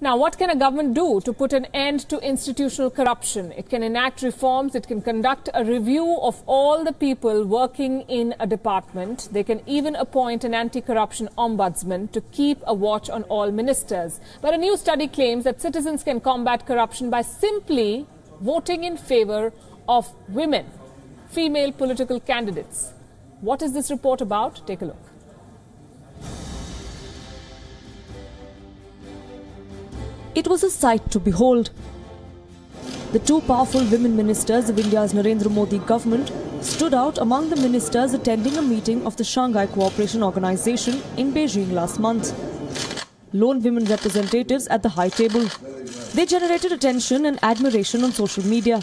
Now, what can a government do to put an end to institutional corruption? It can enact reforms, it can conduct a review of all the people working in a department. They can even appoint an anti corruption ombudsman to keep a watch on all ministers. But a new study claims that citizens can combat corruption by simply voting in favor of women, female political candidates. What is this report about? Take a look. It was a sight to behold. The two powerful women ministers of India's Narendra Modi government stood out among the ministers attending a meeting of the Shanghai Cooperation Organization in Beijing last month. Lone women representatives at the high table. They generated attention and admiration on social media.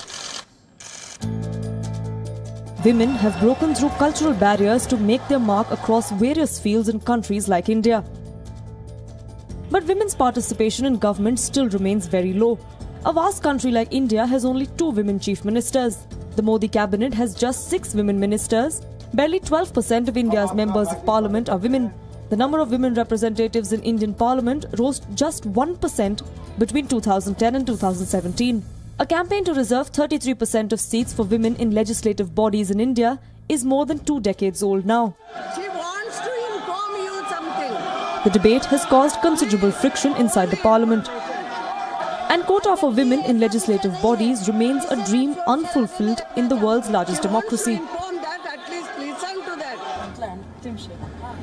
Women have broken through cultural barriers to make their mark across various fields in countries like India. But women's participation in government still remains very low. A vast country like India has only two women chief ministers. The Modi cabinet has just six women ministers. Barely 12% of India's members of parliament are women. The number of women representatives in Indian parliament rose just 1% between 2010 and 2017. A campaign to reserve 33% of seats for women in legislative bodies in India is more than two decades old now. The debate has caused considerable friction inside the parliament. And quota for women in legislative bodies remains a dream unfulfilled in the world's largest democracy.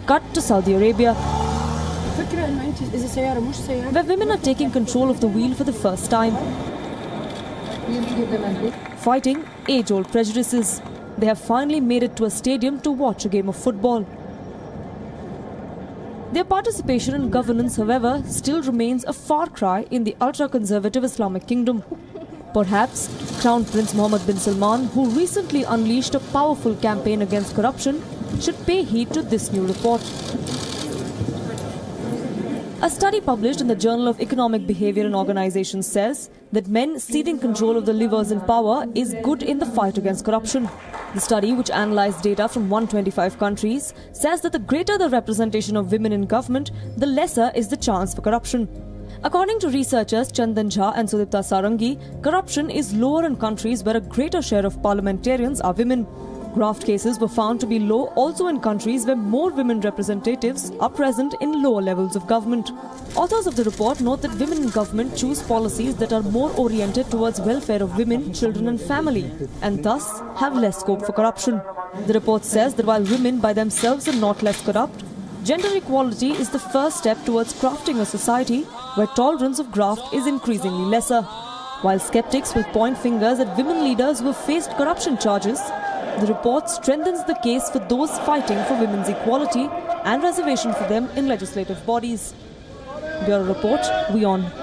Cut to Saudi Arabia, where women are taking control of the wheel for the first time, fighting age old prejudices. They have finally made it to a stadium to watch a game of football. Their participation in governance, however, still remains a far cry in the ultra conservative Islamic kingdom. Perhaps Crown Prince Mohammed bin Salman, who recently unleashed a powerful campaign against corruption, should pay heed to this new report. A study published in the Journal of Economic Behavior and Organization says that men ceding control of the levers in power is good in the fight against corruption. The study, which analyzed data from 125 countries, says that the greater the representation of women in government, the lesser is the chance for corruption. According to researchers Chandan Jha and Sudipta Sarangi, corruption is lower in countries where a greater share of parliamentarians are women. Graft cases were found to be low also in countries where more women representatives are present in lower levels of government. Authors of the report note that women in government choose policies that are more oriented towards welfare of women, children and family and thus have less scope for corruption. The report says that while women by themselves are not less corrupt, gender equality is the first step towards crafting a society where tolerance of graft is increasingly lesser. While skeptics will point fingers at women leaders who have faced corruption charges, the report strengthens the case for those fighting for women's equality and reservation for them in legislative bodies. Bureau Report, WION.